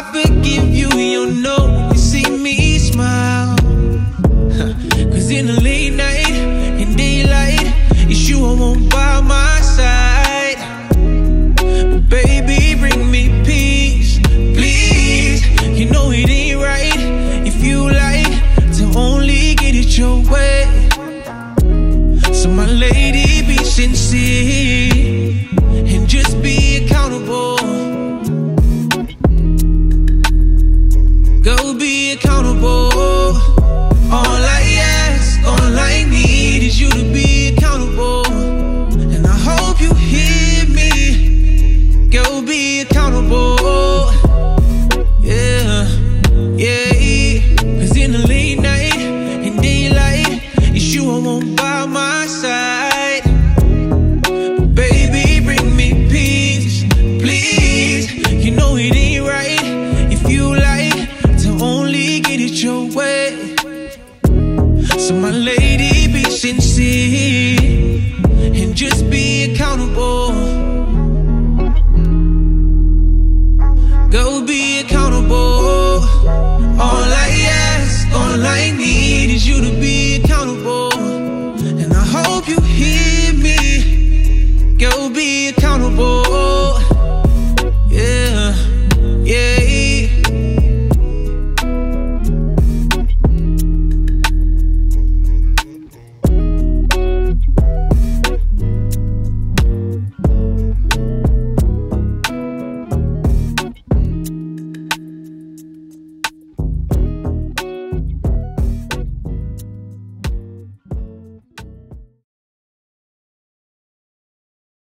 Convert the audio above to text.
I forgive you, you know you see me smile. Cause in the late night, in daylight It's you I want by my side. But baby, bring me peace, please. You know it ain't right if you like To only get it your way. So my lady, be sincere. My side. Baby, bring me peace, please. You know it ain't right if you like to only get it your way. So my lady, be sincere and just be